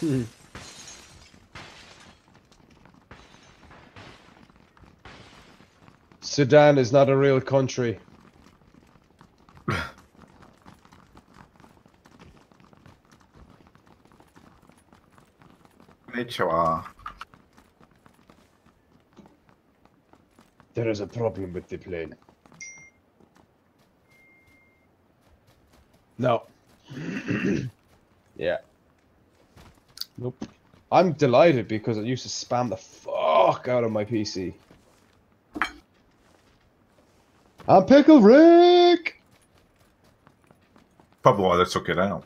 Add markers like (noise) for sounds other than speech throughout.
(laughs) Sudan is not a real country. HOR. There is a problem with the plane. No. (clears throat) yeah. Nope. I'm delighted because I used to spam the fuck out of my PC. I'm Pickle Rick! Probably why they took it out.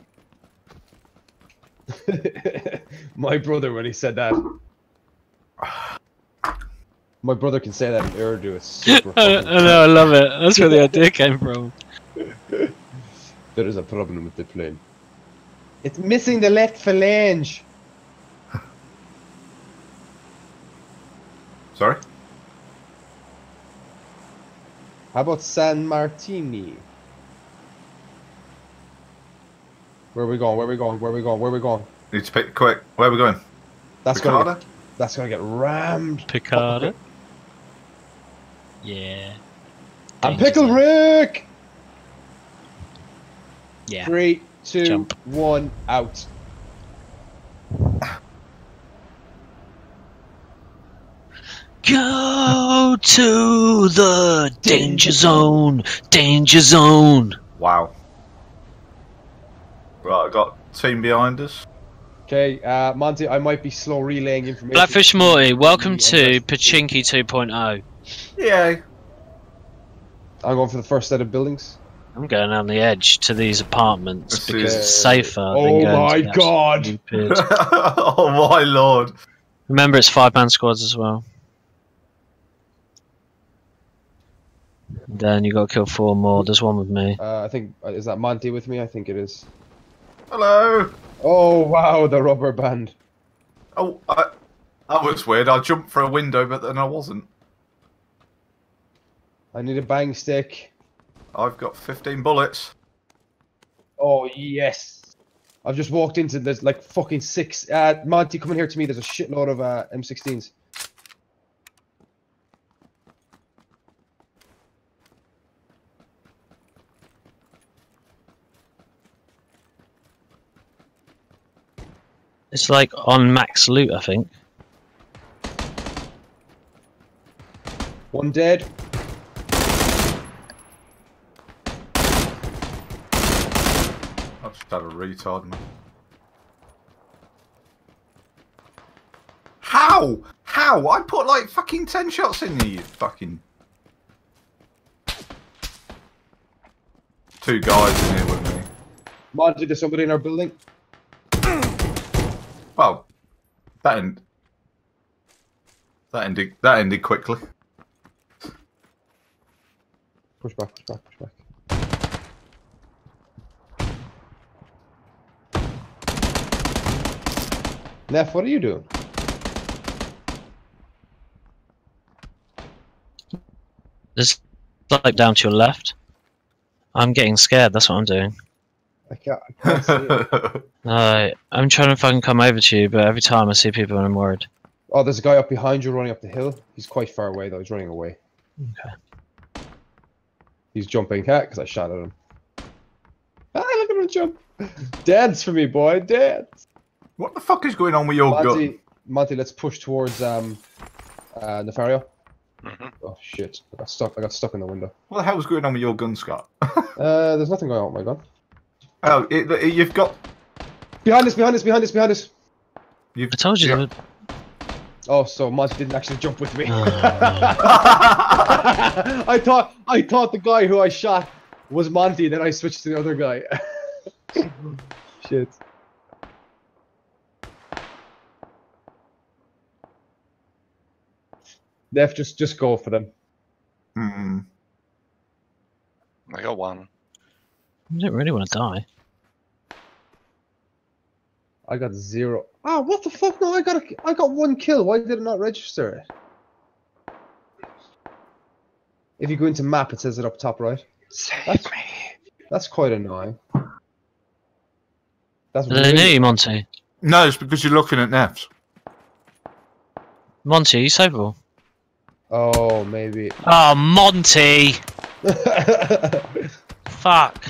(laughs) my brother, when he said that. My brother can say that in Urdu. It's super (laughs) I, I know, I love it. That's where the (laughs) idea came from. There is a problem with the plane. It's missing the left phalange. Sorry? How about San Martini? Where are we going? Where are we going? Where are we going? Where are we going? Need to pick quick. Where are we going? That's gonna Pecado? get, that's gonna get rammed. Picard. (laughs) Yeah. I'm Danger Pickle. Rick. Yeah. Three, two, Jump. one, out. Go to the danger zone. Danger zone. Wow. Right, I got team behind us. Okay, uh, Monty, I might be slow relaying information. Blackfish Morty, welcome to Pochinki 2.0. Yay. I'm going for the first set of buildings. I'm going on the edge to these apartments This because is- it's safer than Oh going my to God. (laughs) oh my lord. Remember, it's five man squads as well. Then you got to kill four more. There's one with me. Uh, I think uh, is that Monty with me? I think it is. Hello. Oh wow, the rubber band. Oh, I, that was weird. I jumped for a window, but then I wasn't. I need a bang stick. I've got 15 bullets. Oh yes. I've just walked into there's like fucking six. Uh, Monty, come in here to me. There's a shitload of uh, M16s. It's like on max loot, I think. One dead. I just had a retard, man. How? How? I put like fucking 10 shots in you, you fucking. Two guys in here with me. Monty, there's somebody in our building. Well, that end. That ended. That ended quickly. Push back, push back, push back. Neff, what are you doing? There's like down to your left. I'm getting scared. That's what I'm doing. I can't, I can't see it. (laughs) Uh, I'm trying to fucking come over to you, but every time I see people, I'm worried. Oh, there's a guy up behind you running up the hill. He's quite far away though. He's running away. Okay. He's jumping cat because I shot at him. Ah, look at him jump! Dance for me, boy, dance. what the fuck is going on with your gun? Monty, Monty, let's push towards um, uh, Nefario. Mhm. Oh shit! I got stuck. I got stuck in the window. What the hell's going on with your gun, Scott? (laughs) Uh, there's nothing going on with my gun. Oh, it, it- you've got. Behind us! Behind us! Behind us! Behind us! You've, I told you. Yeah. there Oh, so Monty didn't actually jump with me. Oh, (laughs) I thought I thought the guy who I shot was Monty. Then I switched to the other guy. (laughs) Shit. Neff, just just go for them. Hmm. I got one. I don't really want to die. I got zero. Ah, what the fuck? No, I got a, I got one kill. Why did it not register it? If you go into map, it says it up top right. Save That's- me. That's quite annoying. That's Are they near really, you, Monty? No, it's because you're looking at Neffs. Monty, are you saveable? Oh, maybe. Oh, Monty! (laughs) Fuck.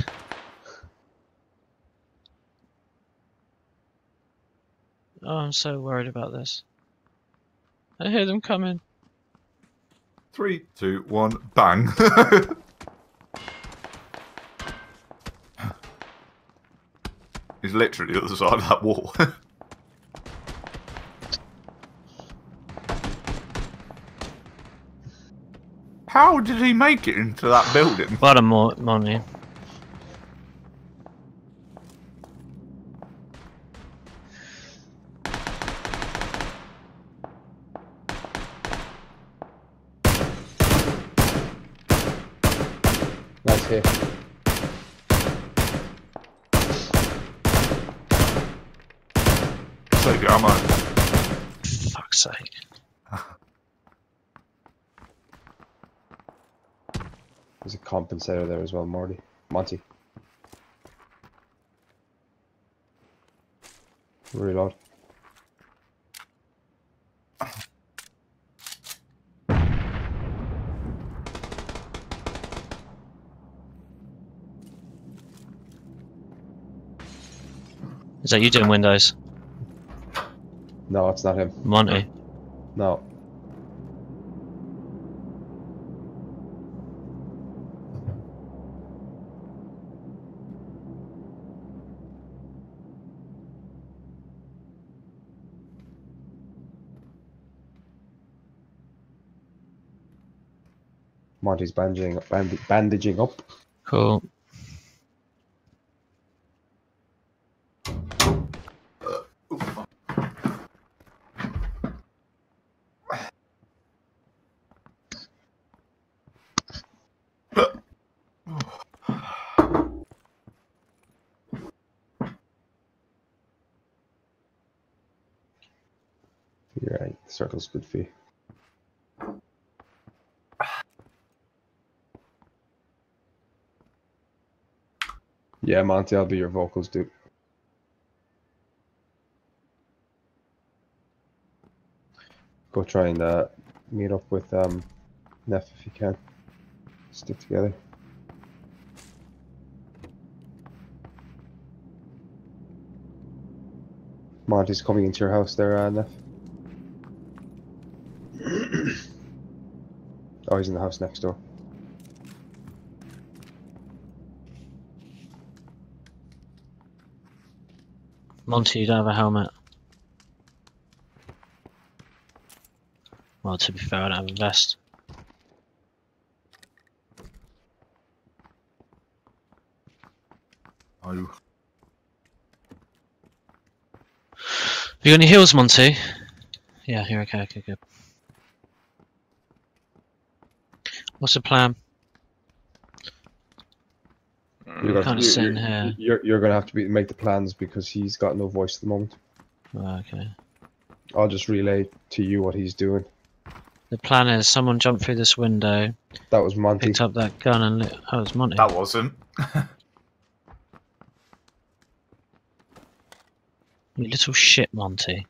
Oh, I'm so worried about this. I hear them coming. Three, two, one, bang. (laughs) He's literally the other side of that wall. (laughs) How did he make it into that building? What a mo- Monty. Nice hit. Take it, ammo. Fuck's sake. (laughs) There's a compensator there as well, Marty. Monty. Reload. That you doing Windows? No, it's not him. Monty. No. Monty's bandaging, band, bandaging up. Cool. Yeah, Monty, I'll be your vocals dude. Go try and uh, meet up with um, Neff if you can. Stick together. Monty's coming into your house there, uh, Neff. Oh, he's in the house next door. Monty, you don't have a helmet. Well, to be fair, I don't have a vest. Oh, You got any heals, Monty? Yeah, here, okay, okay, good. What's the plan? You're gonna, Kinda you- sitting you're, here. you're, you're gonna have to be, make the plans because he's got no voice at the moment. Oh, okay. I'll just relay to you what he's doing. The plan is someone jumped through this window, That was Monty. picked up that gun, and lit. Oh, it's Monty. that wasn't. (laughs) You little shit, Monty.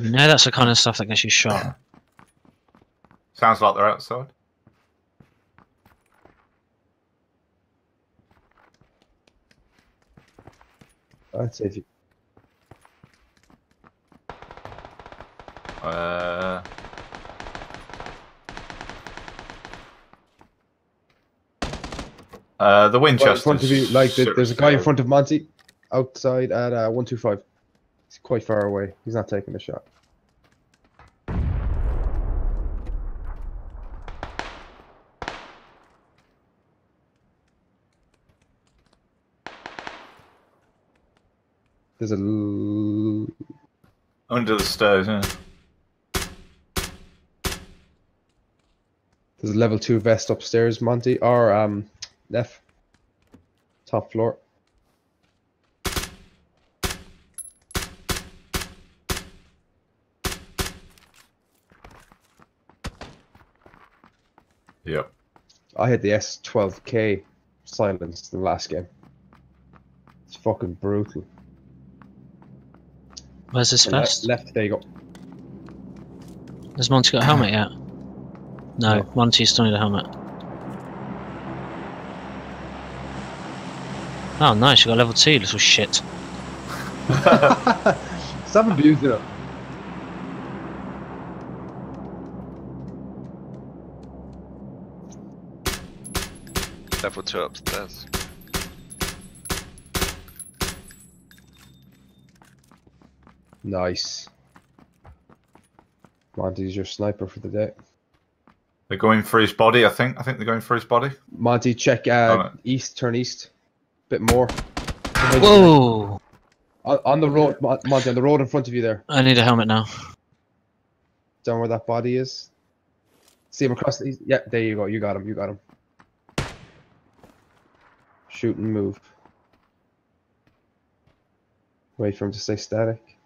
you know that's the kind of stuff that gets you shot. (laughs) Sounds like they're outside. I'd say if you, Uh, uh, the Winchester. in front of you, like the, there's a guy in front of Monty, outside at uh, one two five. He's quite far away. He's not taking the shot. There's a l- under the stairs. Yeah. there's a level two vest upstairs, Monty or um, Neff. Top floor. Yep. I had the S12K silenced in the last game. It's fucking brutal. Where's this Le- vest? left. There you go. Has Monty got a helmet yet? No, No. Monty still need a helmet. Oh, nice, you got level 2, little shit. (laughs) Stop abusing it. Level two upstairs. Nice. Monty's your sniper for the day. They're going for his body, I think. I think they're going for his body. Monty, check uh, east. Turn east. Bit more. Whoa! On, on the road, Mon- Monty, on the road in front of you there. I need a helmet now. Down where that body is. See him across the east. Yeah, there you go. You got him. You got him. Shoot and move. Wait for him to stay static.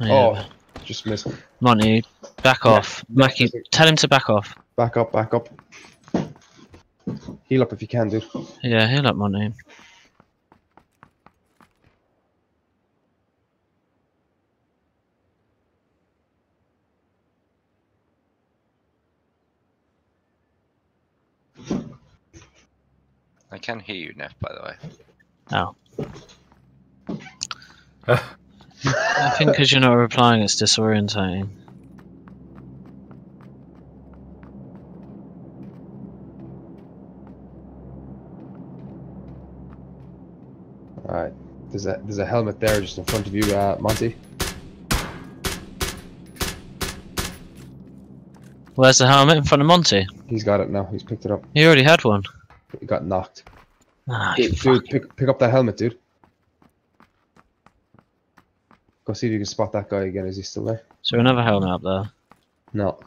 Yeah. Oh, just missed. Monty, back Yeah. off. Mackie, tell him to back off. Back up, back up. Heal up if you can, dude. Yeah, heal up, Monty. I can hear you, Neff, by the way. Oh. (laughs) I think because you're not replying, it's disorientating. Alright. There's a there's a helmet there just in front of you, uh, Monty. Where's the helmet in front of Monty? He's got it now. He's picked it up. He already had one. He got knocked. Ah, Dude, fuck. pick pick up that helmet, dude. Go see if you can spot that guy again. Is he still there? Is there another helmet up there? No.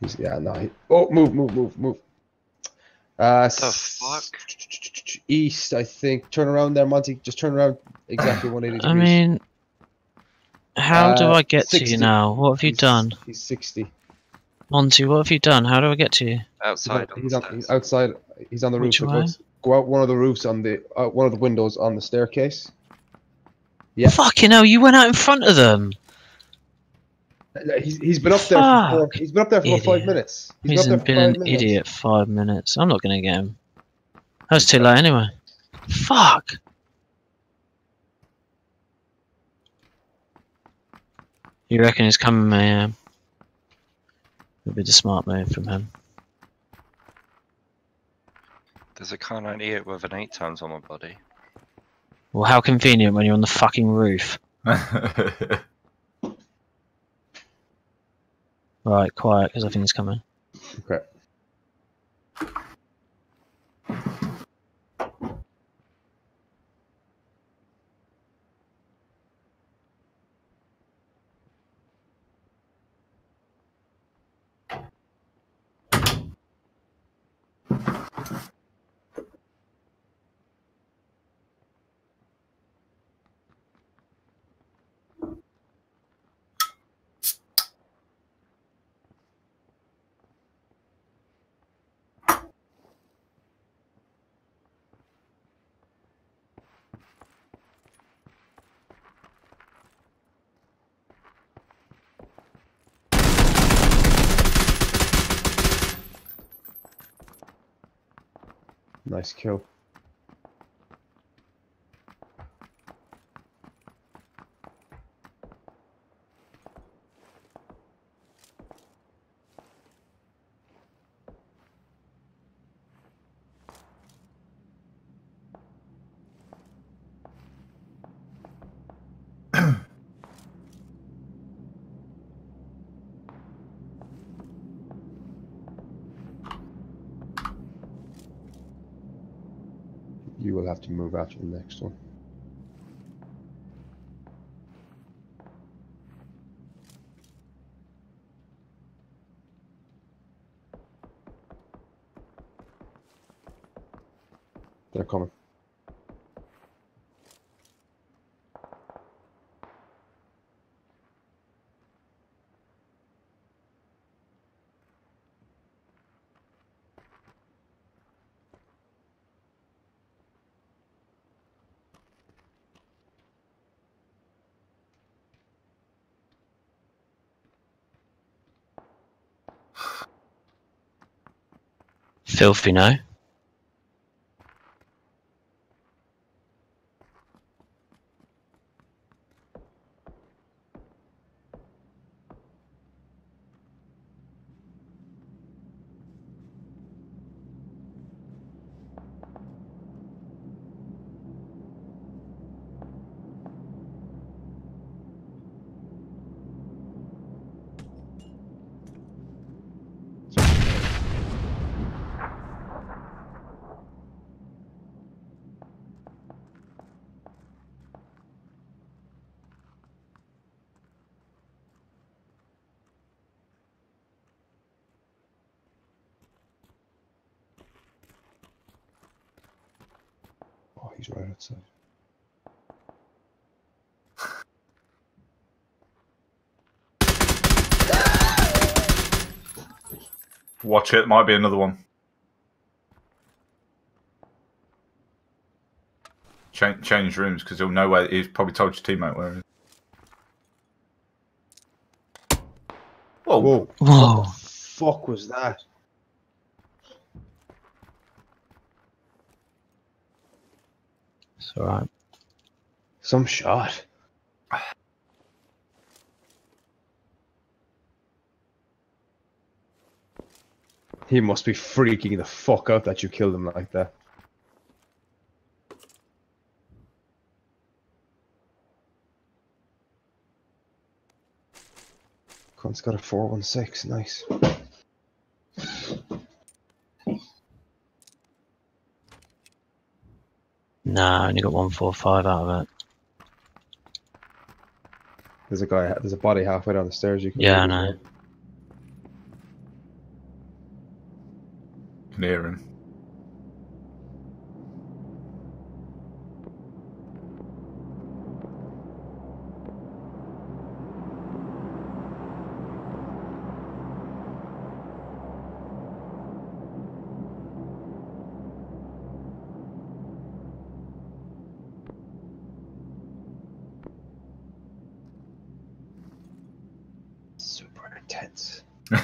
He's yeah, no. He, oh, move, move, move, move. Uh, The fuck? East, I think. Turn around there, Monty. Just turn around exactly 180 degrees. I mean, how do Uh, I get to you now? What have you He's- done? He's 60. Monty, what have you done? How do I get to you? He's, Outside. on, he's, on, he's outside. He's on the roof. Which so way? Go, out one of the roofs on the uh, one of the windows on the staircase. Yeah. Fucking hell, you went out in front of them! He's, he's been up there. For he's been up there for about five minutes. He's, He's been up been there for an five minutes. idiot five minutes. I'm not gonna get him. That was too late anyway. Fuck! You reckon he's coming, man? Would be the smart move from him. There's a Kar98 with an 8 times on my body. Well, how convenient when you're on the fucking roof. (laughs) Right, quiet, because I think he's coming. Okay. Nice kill. You will have to move after the next one. They're coming. Filthy, no? Oh, he's right outside. Watch it. Might be another one. Change, change rooms because he'll know where. He's probably told your teammate where it is. Whoa. Whoa. Whoa. Fuck was that? It's alright. Some shot. He must be freaking the fuck out that you killed him like that. Cunt's got a 416, nice. Nah, I only got 145 out of it. There's a guy, there's a body halfway down the stairs. You can Yeah, I know. him. Can hear him. Super intense. (laughs)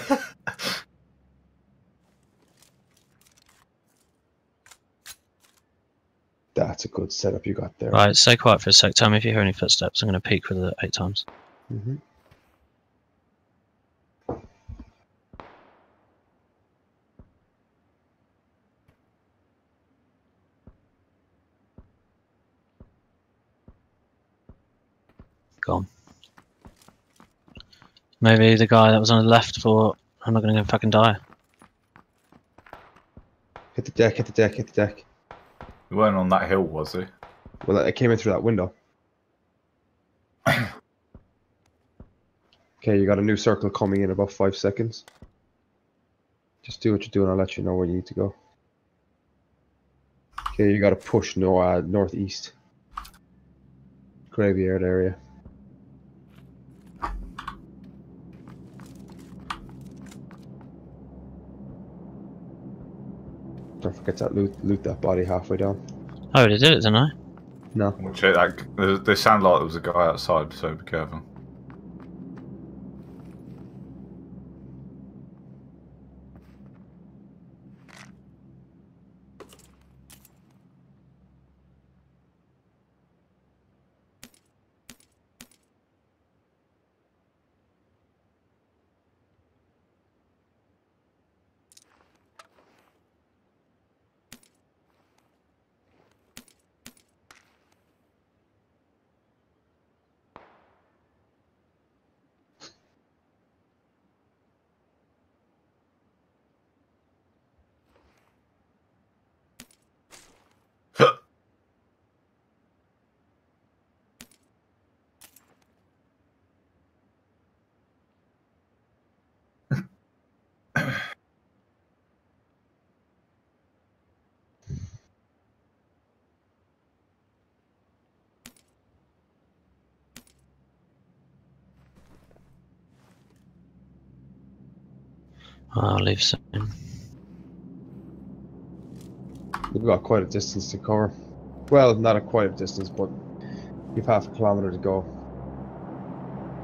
That's a good setup you got there. Right, stay quiet for a sec. Tell me if you hear any footsteps. I'm going to peek with it eight times. hmm Maybe the guy that was on the left thought, I'm not going to go fucking die. Hit the deck, hit the deck, hit the deck. He weren't on that hill, was he? Well, I came in through that window. (coughs) okay, you got a new circle coming in about five seconds. Just do what you're doing. I'll let you know where you need to go. Okay, you got to push no uh, northeast. Graveyard area. Don't forget to loot, loot that body halfway down. I already did it, didn't I? No. Watch it. That, they- they sound like there was a guy outside, so be careful. Ah, I'll leave soon. We've got quite a distance to cover. Well, not a quite a distance, but you've half a kilometer to go.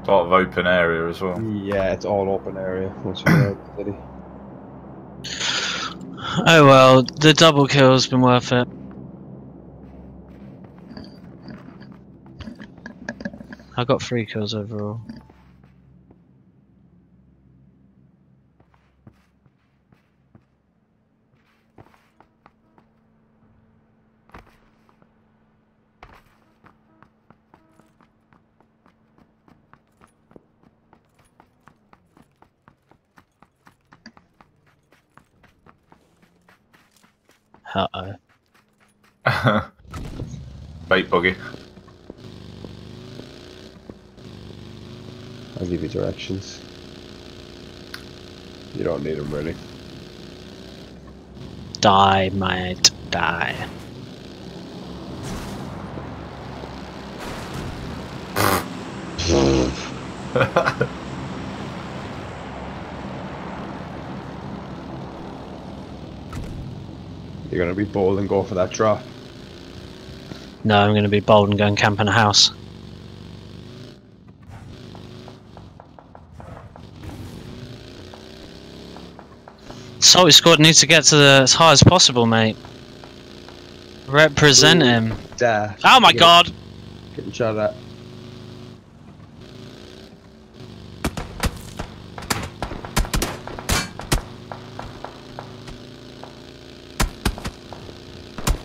Sort of open area as well. Yeah, it's all open area once you're out of the city. Oh well, the double kill's been worth it. I got three kills overall. Uh oh. (laughs) Bait buggy. I'll give you directions. You don't need them really. Die, mate, die. (laughs) You're gonna be bold and go for that drop. No, I'm going to be bold and go and camp in a house. Salty squad needs to get to the as high as possible, mate. Represent Ooh. him. Oh my Yeah, god! Getting shot at.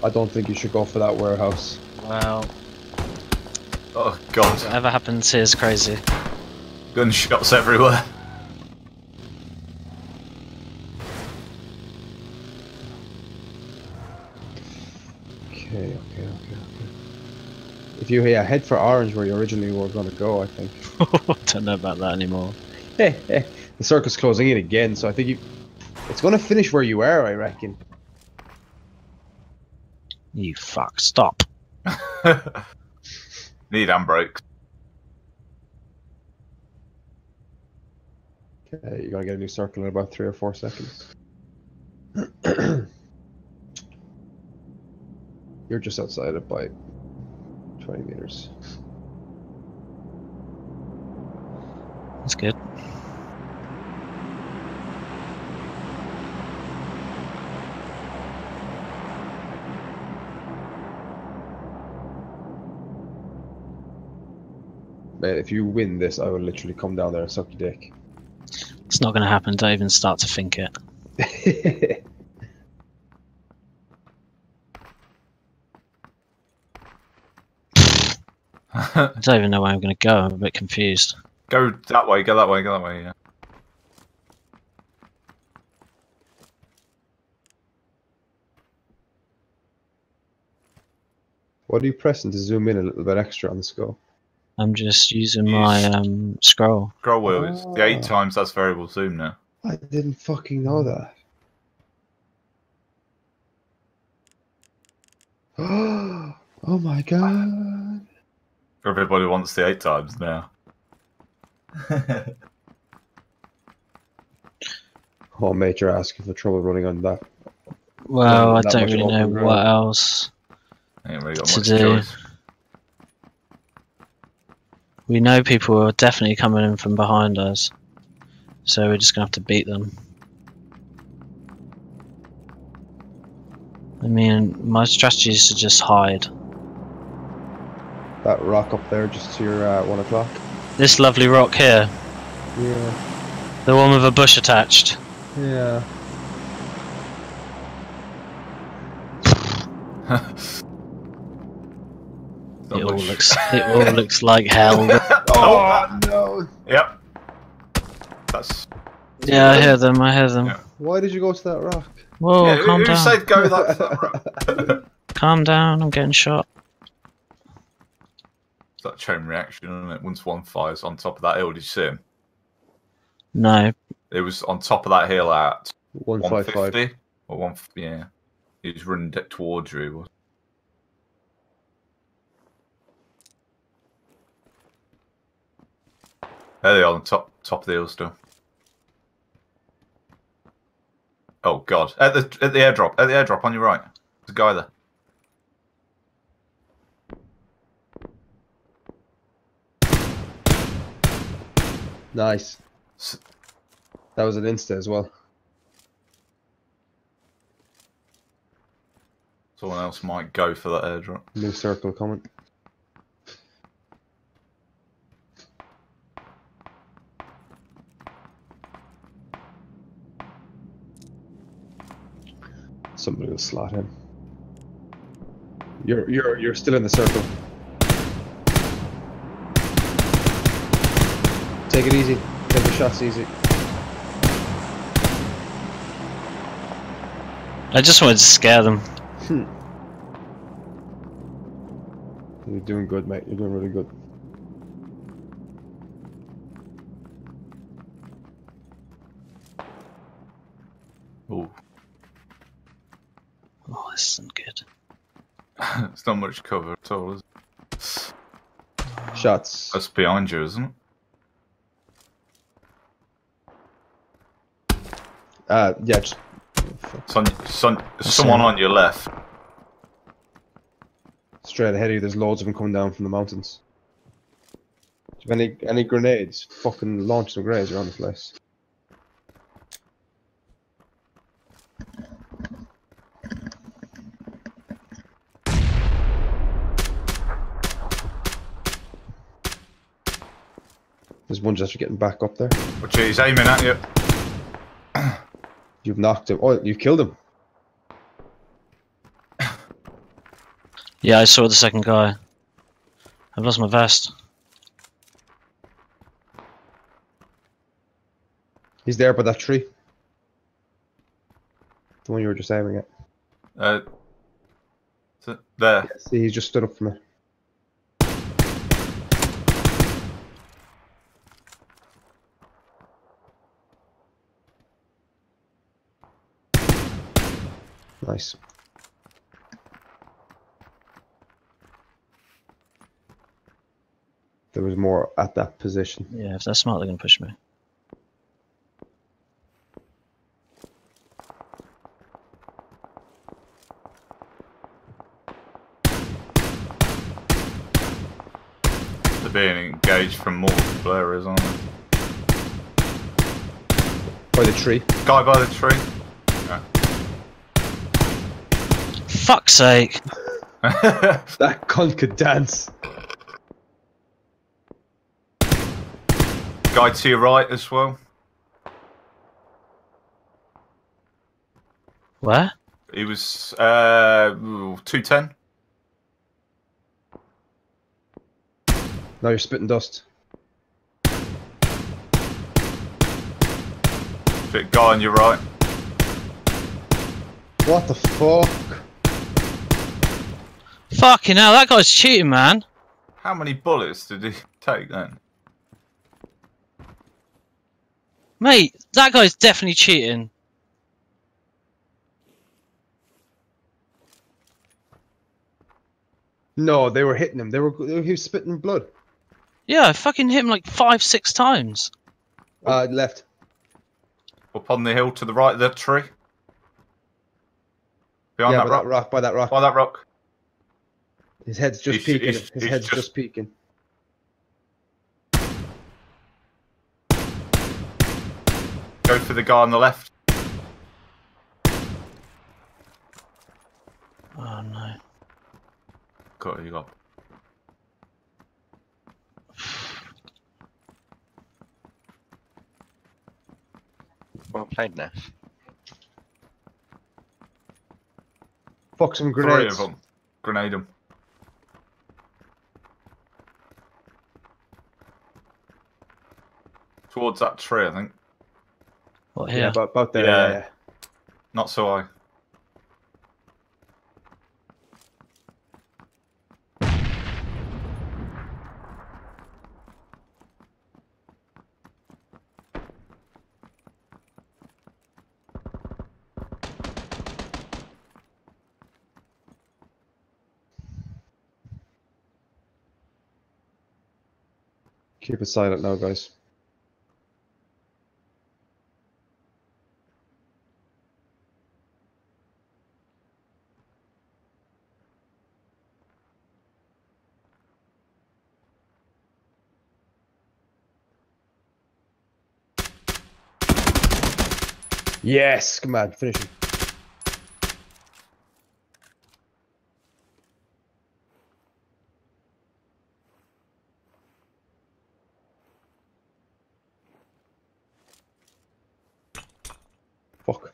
I don't think you should go for that warehouse. Wow. oh god. whatever happens here is crazy. Gunshots everywhere. Okay, okay, okay, okay. If you yeah, head for orange where you originally were gonna go, I think. (laughs) Don't know about that anymore. (laughs) the circle's closing in again, so I think you it's gonna finish where you are, I reckon. You fuck, stop. (laughs) Need handbrakes. Okay, you're gonna get a new circle in about three or four seconds. (clears throat) you're just outside it by 20 meters. That's good. Man, if you win this, I will literally come down there and suck your dick. It's not going to happen. Don't even start to think it. I don't even know where I'm going to go. I'm a bit confused. go that way, go that way, go that way, yeah. what are you pressing to zoom in a little bit extra on the skull? I'm just using my um, scroll. Scroll wheel is the eight Ah. times that's variable zoom now. I didn't fucking know that. (gasps) oh my god. Everybody wants the eight times now. (laughs) Oh mate, you're asking for trouble running on that. Well, I don't really know open what else. Really To do. choice. We know people are definitely coming in from behind us. So we're just going to have to beat them. I mean, my strategy is to just hide. That rock up there just to your uh, one o'clock. This lovely rock here, Yeah. the one with a bush attached. Yeah. (laughs) Not It all looks, it all looks like hell. (laughs) Oh, oh. no! Yep. That's. Yeah, I hear them. I hear them. Yeah. Why did you go to that rock? Whoa, yeah, who- calm who down. said go that (laughs) far? Calm down. I'm getting shot. It's that chain reaction, isn't it? Once one fires on top of that hill, did you see him? No, It was on top of that hill at One five five. 150 or one. Yeah, he was running towards you. he was. There they are on top top of the hill still. Oh god! At the at the airdrop, at the airdrop on your right, there's a guy there. Nice. S- That was an insta as well. Someone else might go for that airdrop. New circle coming. Somebody will slot him. You're you're you're still in the circle. Take it easy. Take the shots easy. I just wanted to scare them. Hmm. You're doing good, mate. You're doing really good. Ooh, Oh, this isn't good. (laughs) it's not much cover at all, is it? Shots. That's behind you, isn't it? Uh, yeah, just It's on, it's on, there's someone on your left. straight ahead of you. There's loads of them coming down from the mountains. Do you have any any grenades? Fucking launch some grenades around the place. There's one just getting back up there. Oh, gee, he's aiming at you. (clears throat) You've knocked him. Oh, you've killed him. Yeah, I saw the second guy. I've lost my vest. He's there by that tree. The one you were just aiming at. Uh, th- there. See, he's just stood up for it. Nice. There was more at that position. Yeah, if they're smart, they're gonna push me. They're being engaged from multiple areas, aren't they? By the tree. Guy by the tree. Fuck's sake! (laughs) That cunt could dance. Guy to your right as well. Where? He was uh, 210. Now you're spitting dust. Bit guy on your right. What the fuck? Fucking hell, that guy's cheating, man. How many bullets did he take then? Mate, that guy's definitely cheating. No, they were hitting him. They were. He was spitting blood. Yeah, I fucking hit him like five, six times. Uh, left. Up on the hill to the right of that tree. Behind yeah, that by rock. that rock. By that rock. By that rock. His head's just He's- peeking. he's- His he's head's just- just peeking. Go for the guy on the left. Oh no. Got it, you got. Well played, Neff. Fuck some Three of them. Grenade them. Towards that tree, I think. What Yeah, here? about, about there. Yeah. Yeah. yeah. Not so high. Keep it silent now, guys. Yes, come on, finish him. Fuck.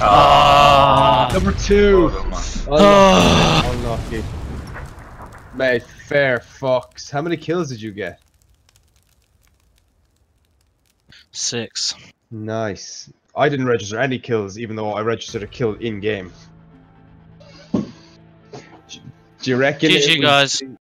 Ah, number two. Oh, unlucky. Ah. Mate, fair fucks. How many kills did you get? Six. Nice. I didn't register any kills, even though I registered a kill in game. Do you reckon? GG, guys.